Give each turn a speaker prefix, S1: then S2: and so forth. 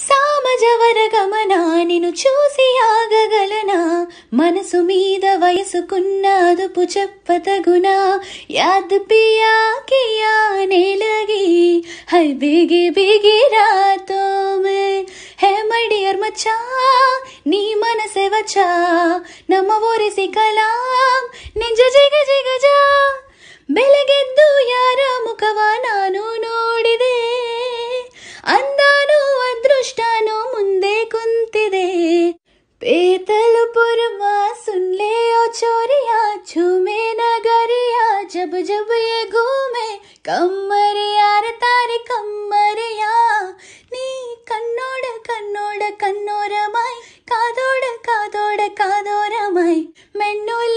S1: సామజవర గమనానిను చూసి ఆగగలనా? మనసు మీద వయసుకున్న అదుపు చెప్పతగునా? యాద్ పియా కియా నేలగి హై బిగి బిగి రాతో మే. హే మై మచ్చా నీ మనసె వచ్చా? నమ్మ ఊరిసి కలాం నిజ జిగ జిగ జా बेतल पुरमा सुन ले ओ छोरिया झूमे न गरिया जब जब ये घूमे कमर यार तारे കമ്മറിയാ നീ കണ്ണോട് കണ്ണോട് കണ്ണോരമായി കാതോട് കാതോട് കാതോരമായി മെന്നൂല